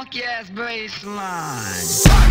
funky ass bass line.